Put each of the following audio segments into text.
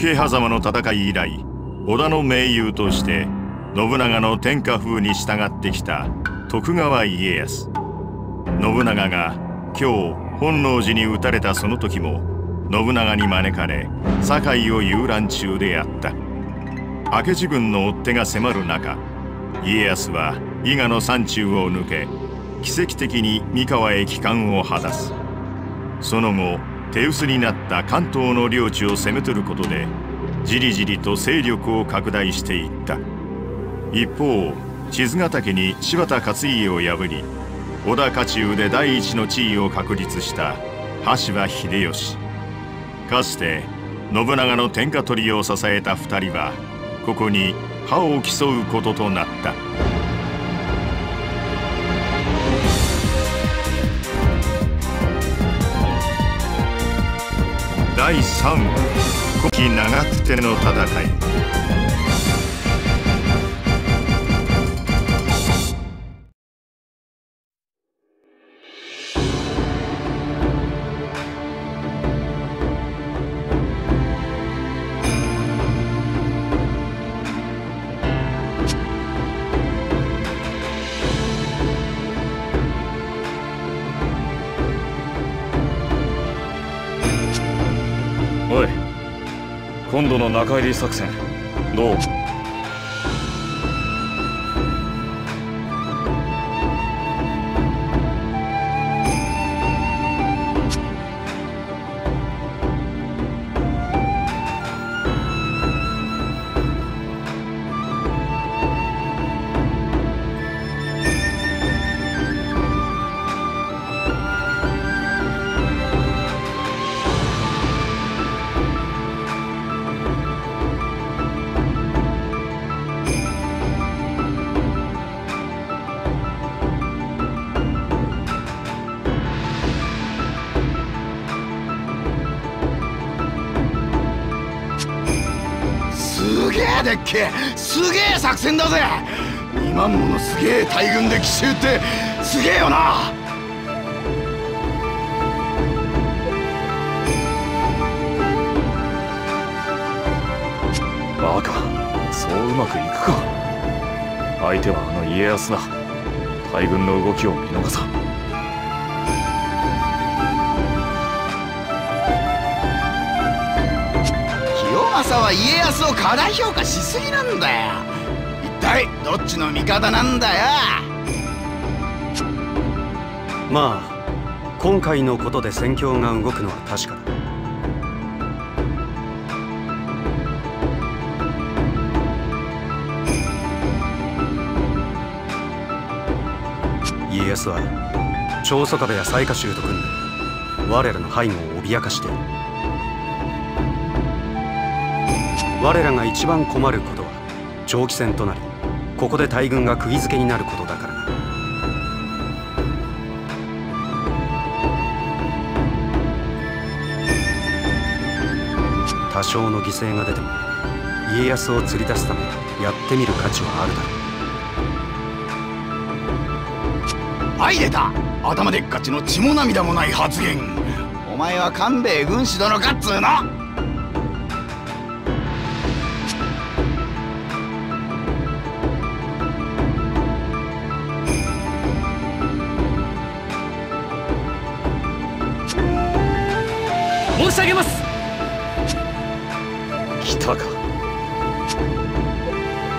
桶狭間の戦い以来織田の盟友として信長の天下風に従ってきた徳川家康。信長が今日本能寺に討たれたその時も信長に招かれ堺を遊覧中であった。明智軍の追っ手が迫る中家康は伊賀の山中を抜け奇跡的に三河へ帰還を果たす。その後手薄になった関東の領地を攻め取ることでじりじりと勢力を拡大していった。一方賤ヶ岳に柴田勝家を破り織田家中で第一の地位を確立した羽柴秀吉。かつて信長の天下取りを支えた2人はここに歯を競うこととなった。第3話古希長久手の戦い。中入り作戦。どう？っけえすげえ作戦だぜ。2万ものすげえ大軍で奇襲ってすげえよな。バカそううまくいくか。相手はあの家康だ。大軍の動きを見逃さ清正は家康を過大評価しすぎなんだよ。一体どっちの味方なんだよ。まあ今回のことで戦況が動くのは確かだ。家康は長宗我部や雑賀衆と組んで我らの背後を脅かしている。我らが一番困ることは長期戦となりここで大軍が釘付けになることだからな多少の犠牲が出ても家康を釣り出すためやってみる価値はあるだろう。はい出た。頭でっかちの血も涙もない発言。お前は官兵衛軍師殿かっつうの。し上げます。来たか。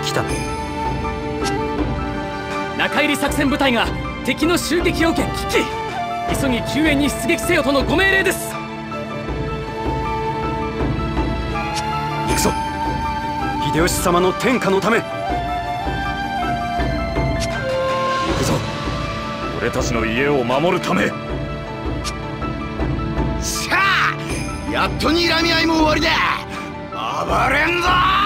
来たな中入り作戦部隊が敵の襲撃を受け危機。急ぎ救援に出撃せよとのご命令です。行くぞ。秀吉様の天下のため。行くぞ。俺たちの家を守るためやっと睨み合いも終わりだ暴れんぞ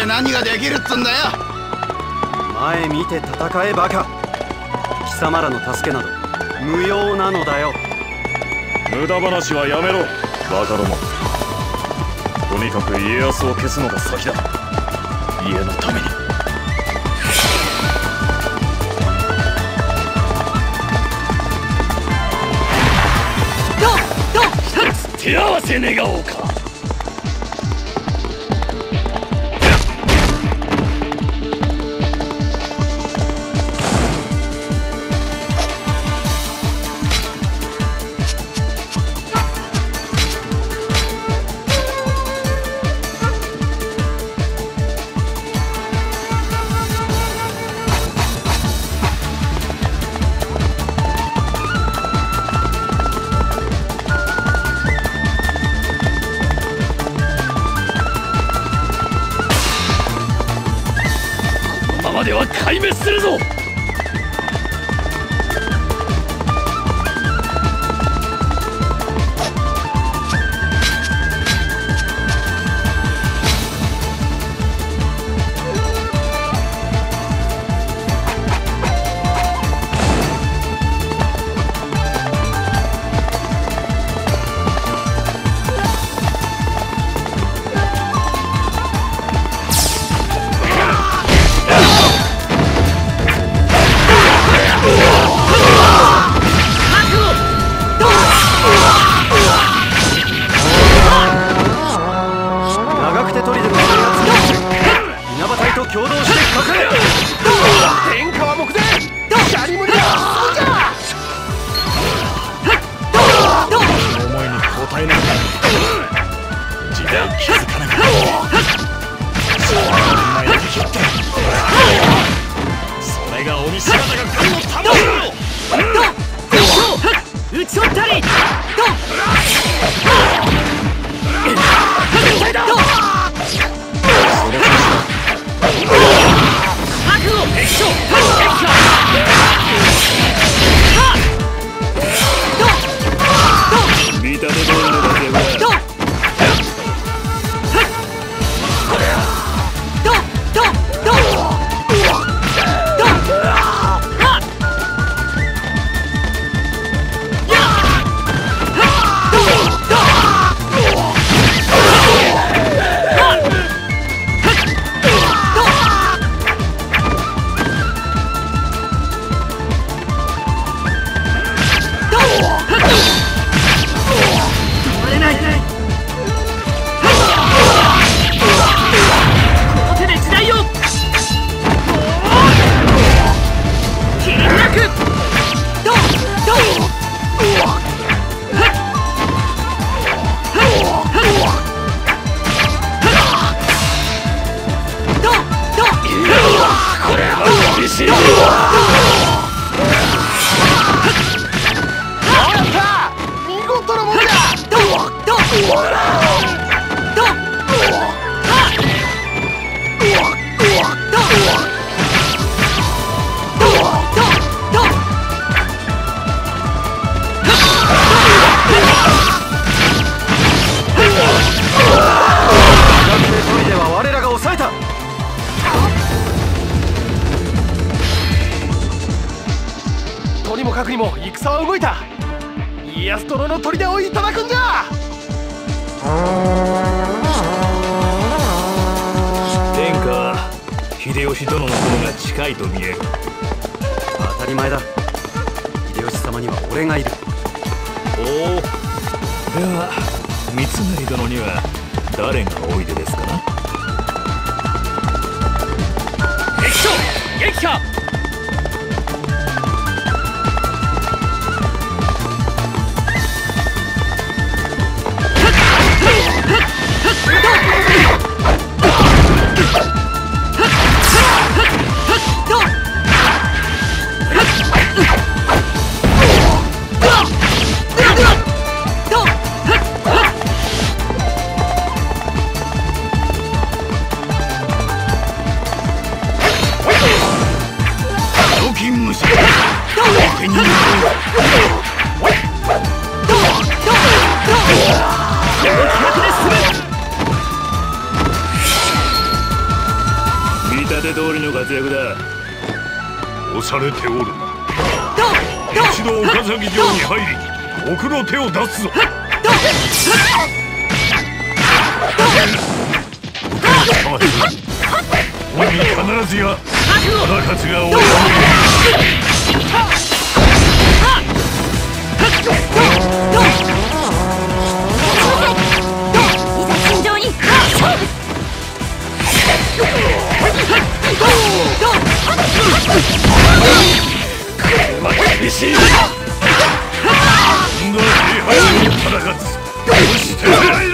で何ができるっつんだよ。前見て戦えバカ貴様らの助けなど無用なのだよ。無駄話はやめろ。バカども。とにかく家康を消すのが先だ。家のために。手合わせ願おうか。までは壊滅するぞかくにも戦は動いた。家康殿の砦をいただくんじゃ。天下秀吉殿の方が近いと見える。当たり前だ。秀吉様には俺がいる。おおでは三成殿には誰がおいでですか？な敵将撃破押されておる。な一度岡崎城に入り奥の手を出すぞ。鬼必ずや忠勝が俺を尋常に勝負厳しい今度は礼拝を戦つそして参る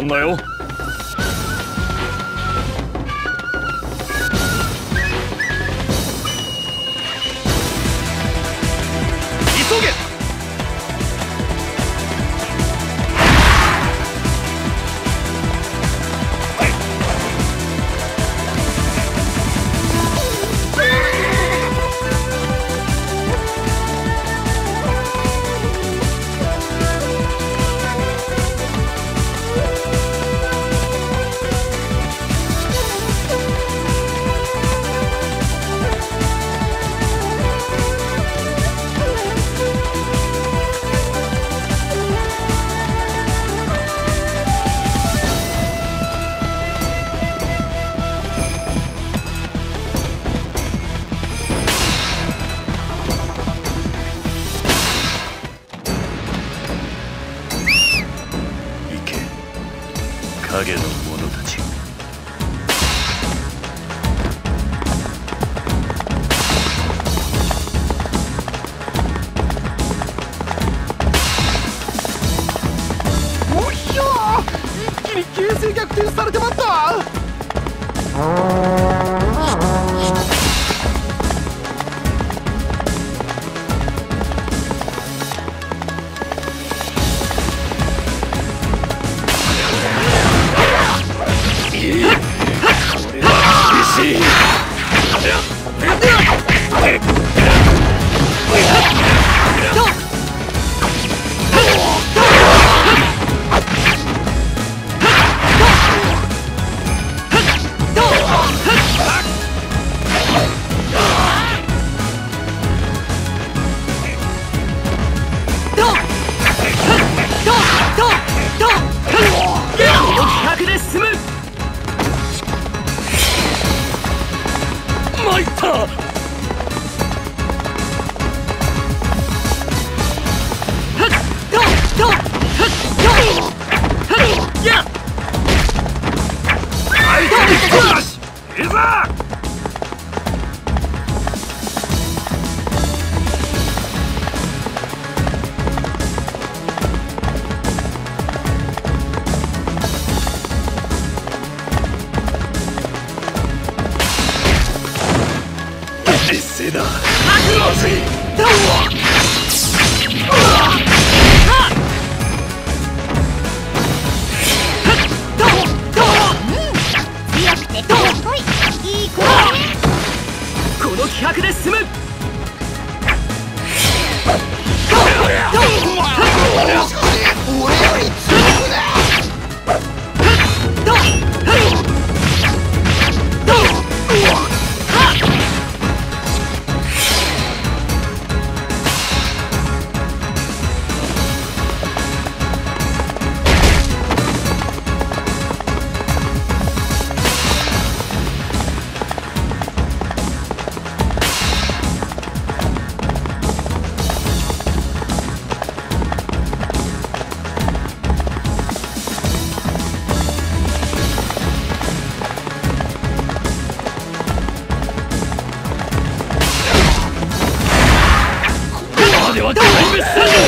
止まんな影ので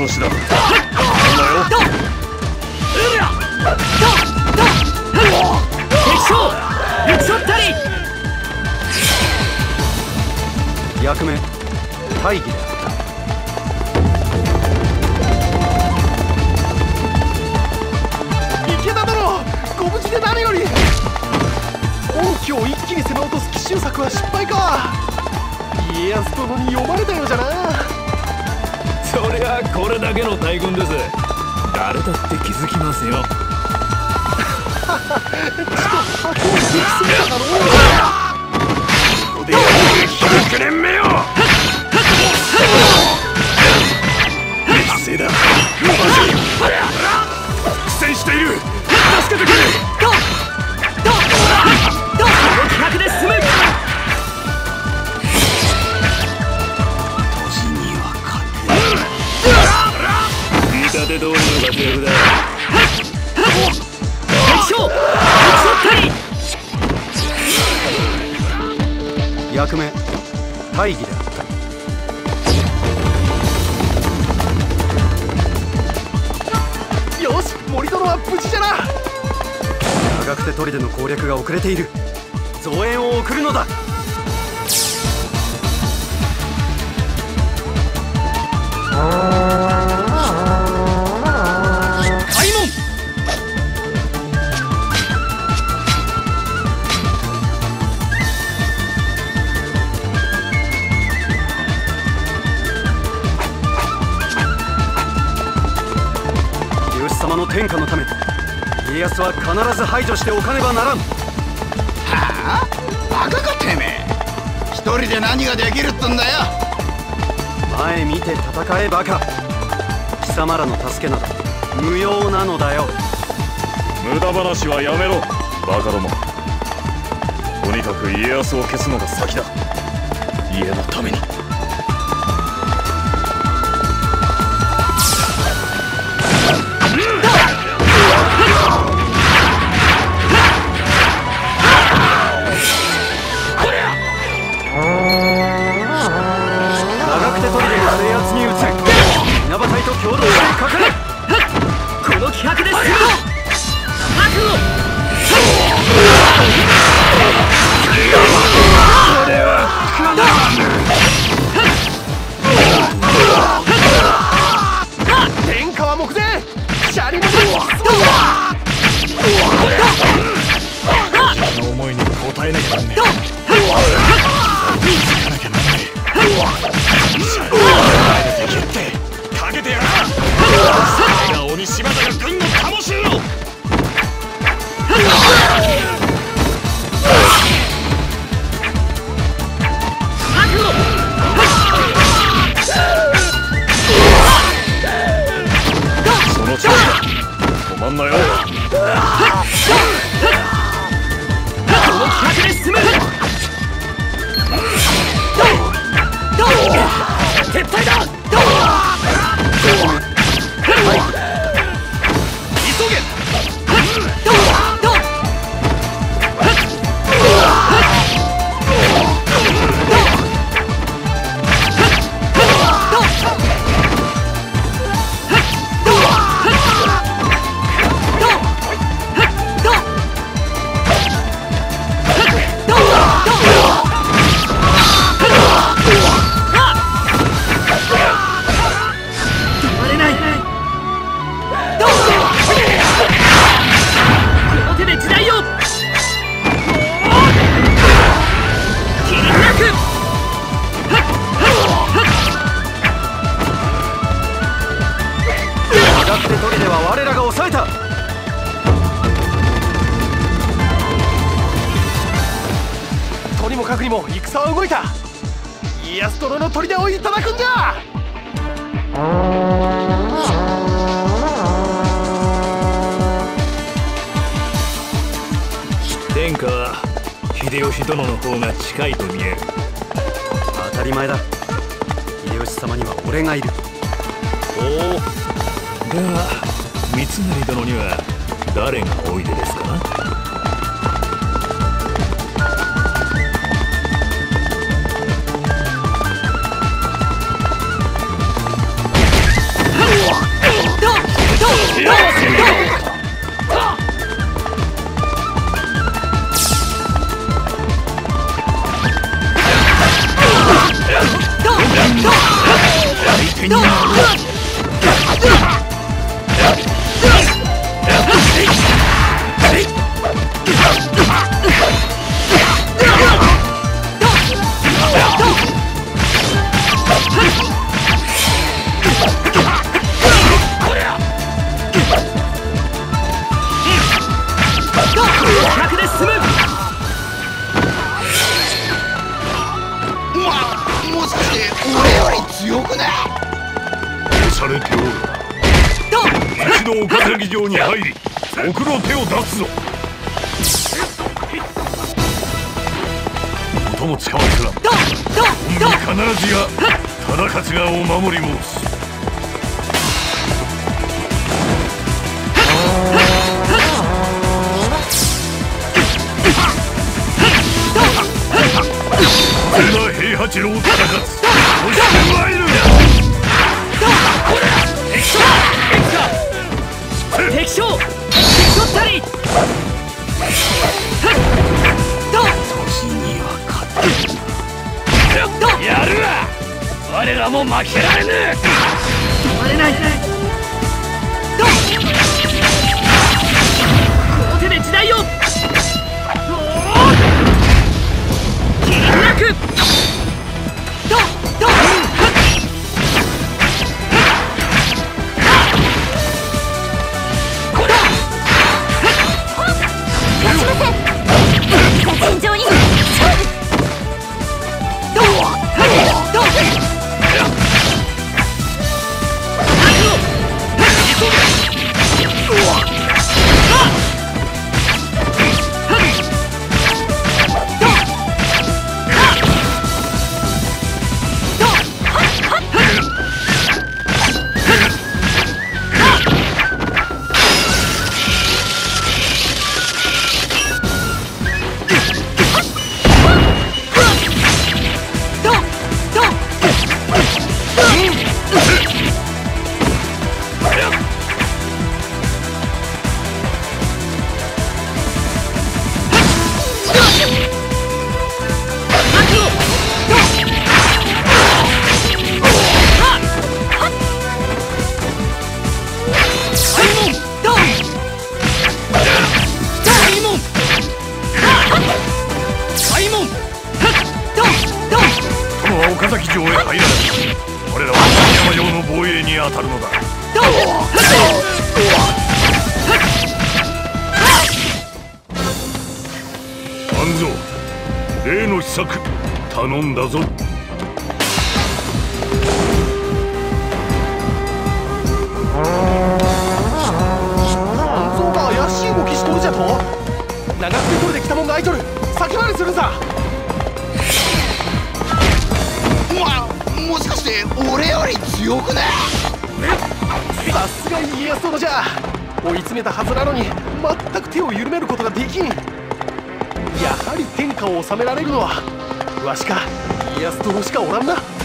調子だ。役目大義で池田殿ご無事で何より王家を一気に攻め落とす奇襲作は失敗か家康殿に読まれたようじゃなそりゃこれだけの大軍です。誰だって気づきますよ。箱を激戦だろここで100年目よ森殿は無事じゃな。長久手砦の攻略が遅れている。増援を送るのだ。開様の天下のため家康は必ず排除しておかねばならん。はあ？バカかてめえ。一人で何ができるってんだよ。前見て戦えバカ貴様らの助けなど無用なのだよ。無駄話はやめろ。バカども。とにかく家康を消すのが先だ。家のために当たるのだ。半蔵例の秘策頼んだぞ。半蔵が怪しい動きしとるじゃと。長くて取れてきたもんが開いとる。先回りするんさ。まもしかして俺より強くねさすが家康殿じゃ。追い詰めたはずなのに全く手を緩めることができん。やはり天下を治められるのはわしか家康殿しかおらんな。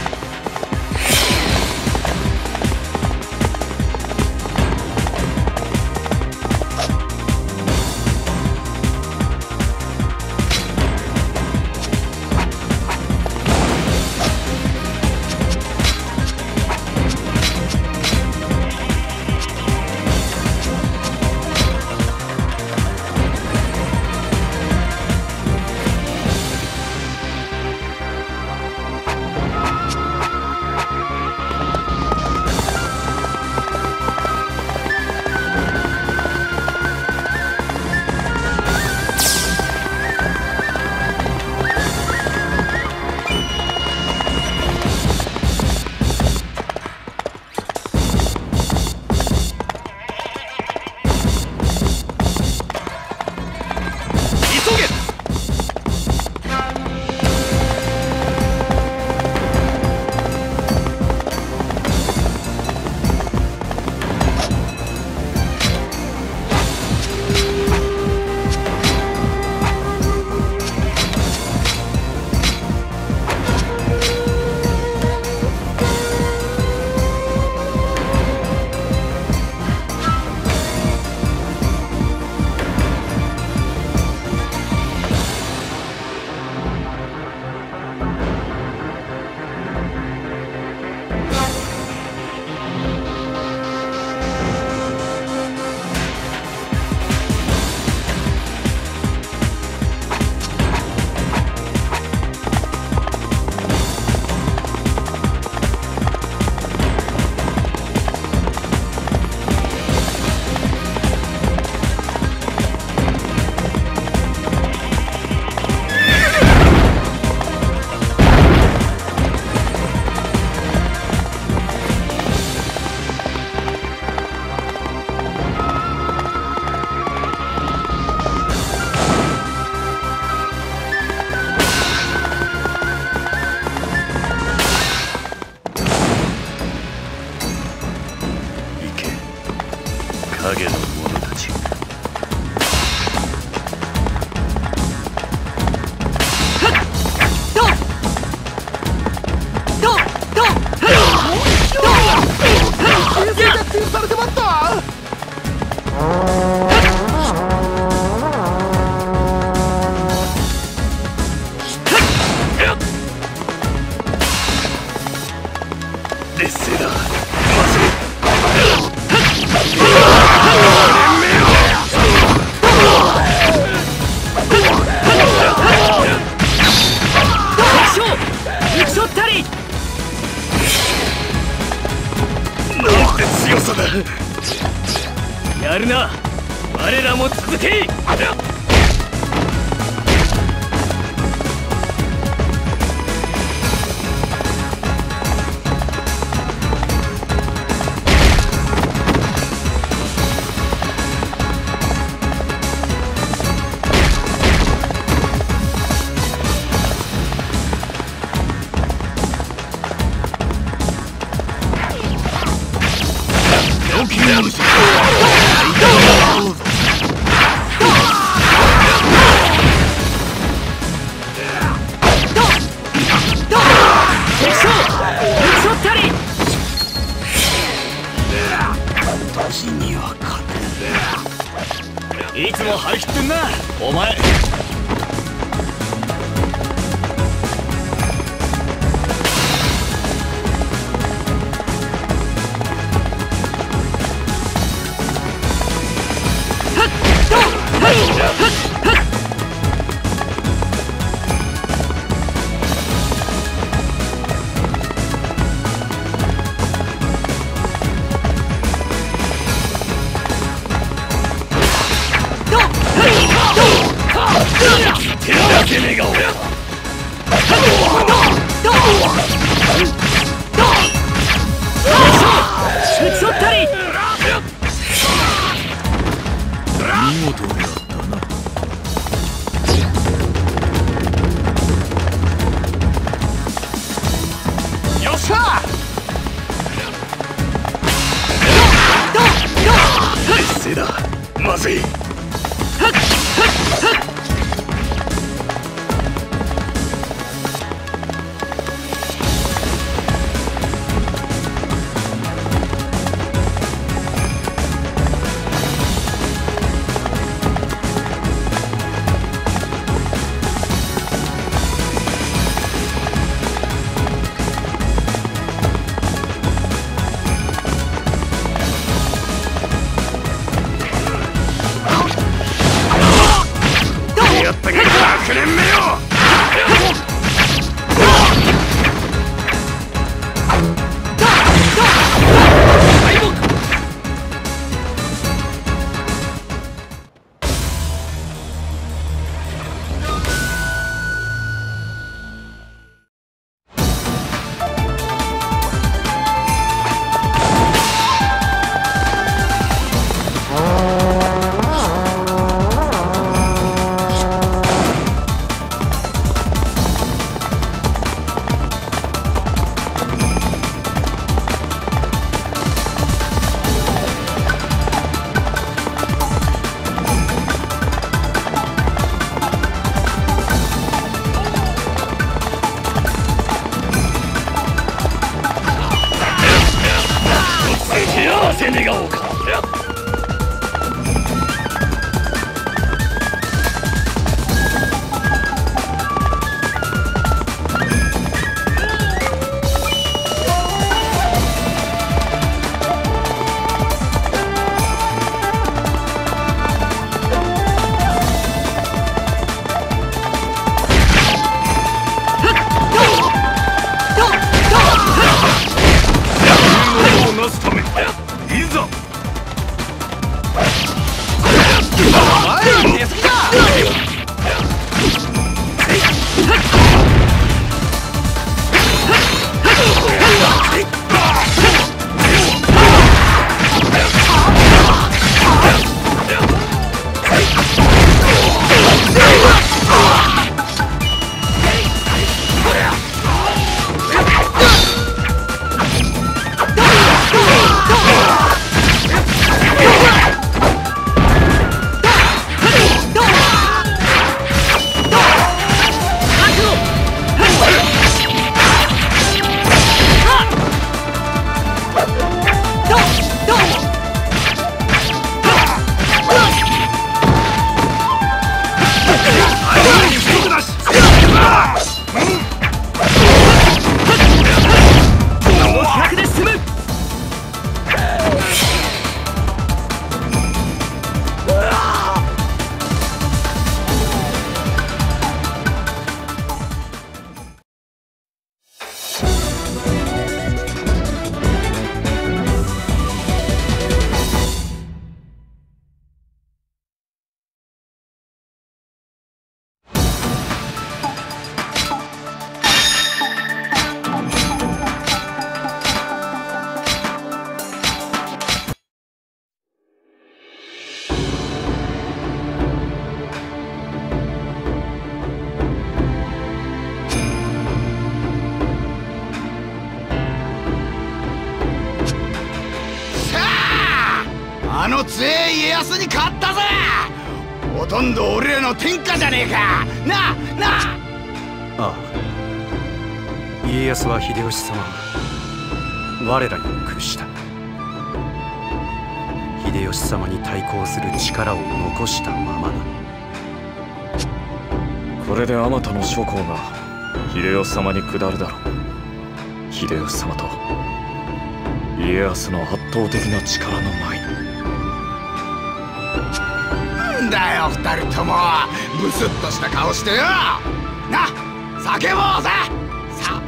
じゃねえか。なあな。ああ。あ家康は秀吉様を我らに屈した。秀吉様に対抗する力を残したままだ。これであまたの諸侯が秀吉様に下るだろう。秀吉様と家康の圧倒的な力の前になんだよ二人とも。ブスッとした顔してよ。な叫ぼうぜ。さ。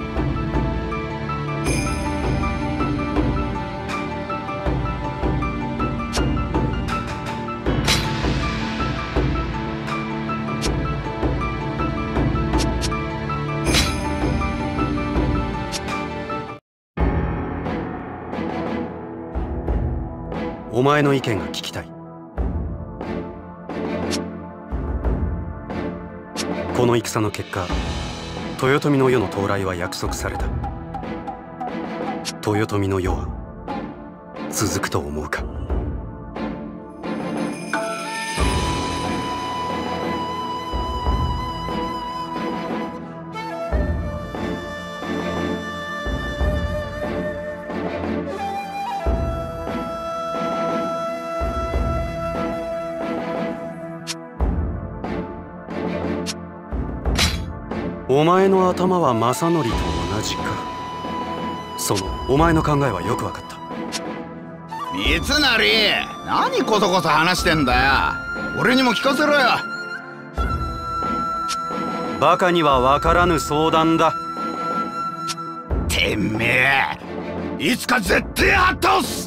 お前の意見が聞きたい。の戦の結果豊臣の世の到来は約束された。豊臣の世は続くと思うか？お前の頭は正則と同じか。そのお前の考えはよく分かった。三成何こそこそ話してんだよ。俺にも聞かせろよ。バカには分からぬ相談だ。てめえいつか絶対発倒す